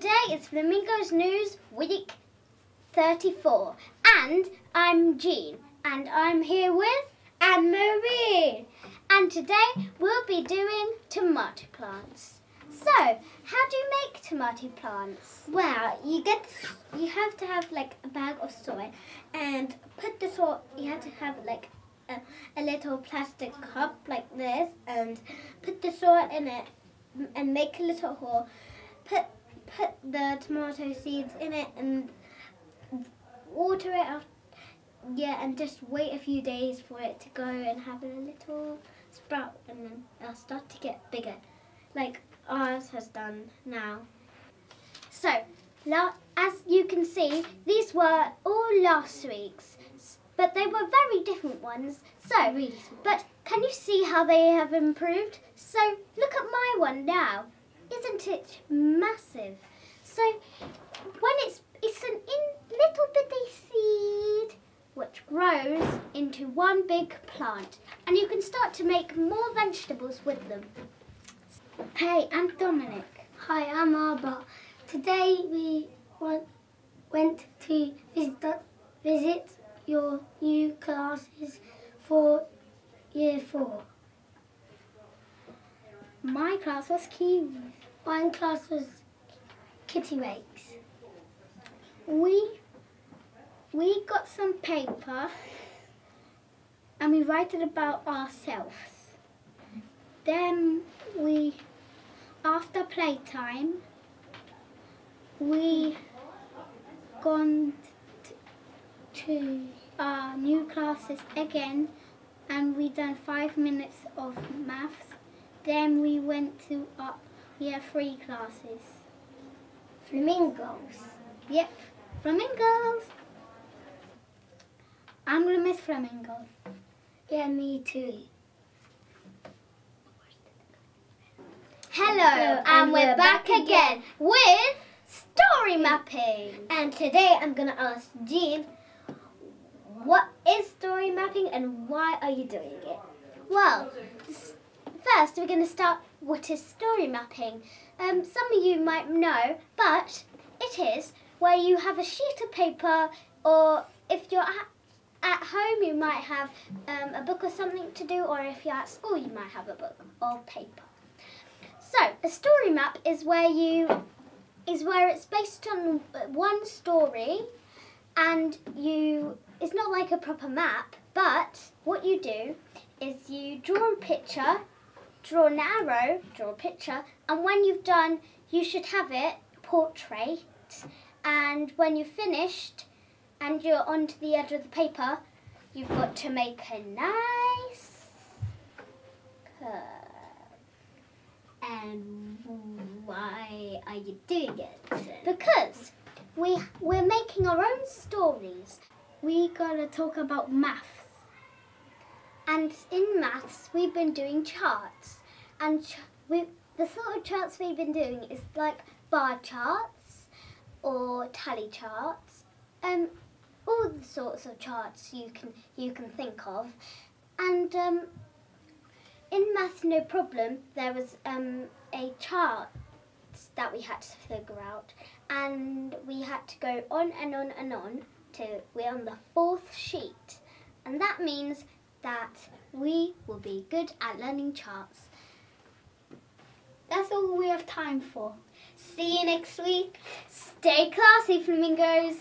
Today is Flamingos News Week 34 and I'm Jean and I'm here with Anne Marie. and today we'll be doing tomato plants. So, how do you make tomato plants? Well, you get you have to have like a bag of soil and put the soil. You have to have like a, a little plastic cup like this and put the soil in it and make a little hole. Put put the tomato seeds in it and water it up. Yeah, and just wait a few days for it to go and have a little sprout, and then it'll start to get bigger, like ours has done now. So, as you can see, these were all last week's, but they were very different ones. So, Really but can you see how they have improved? So, look at my one now. Isn't it massive? So, when it's it's an in little bitty seed which grows into one big plant, and you can start to make more vegetables with them. Hey, I'm Dominic. Hi, I'm Arba. Today we went, went to visit, visit your new classes for year four. My class was Kiwi. One class was Kittiwakes. We we got some paper and we write it about ourselves. Then we after playtime we gone to our new classes again and we done five minutes of maths. Then we went to our year three classes. Flamingos. Yep, flamingos. I'm gonna miss flamingos. Yeah, me too. Hello, and we're back again with story mapping. And today I'm gonna ask Jean, what is story mapping and why are you doing it? Well, first we're gonna start. What is story mapping? Um, some of you might know, but it is where you have a sheet of paper, or if you're at, at home, you might have um, a book or something to do, or if you're at school, you might have a book or paper. So, a story map is where you is where it's based on one story, and you it's not like a proper map, but what you do is you draw a picture, draw an arrow, draw a picture, and when you've done, you should have it portrait. And when you've finished, and you're onto the edge of the paper, you've got to make a nice curve. And why are you doing it? Because we we're making our own stories. We gotta talk about maths. And in maths, we've been doing charts, and we the sort of charts we've been doing is like bar charts or tally charts, um, all the sorts of charts you can you can think of, and um, in maths no problem there was um, a chart that we had to figure out. And we had to go on and on and on till we're on the fourth sheet. And that means that we will be good at learning charts. That's all we have time for. See you next week. Stay classy, flamingos!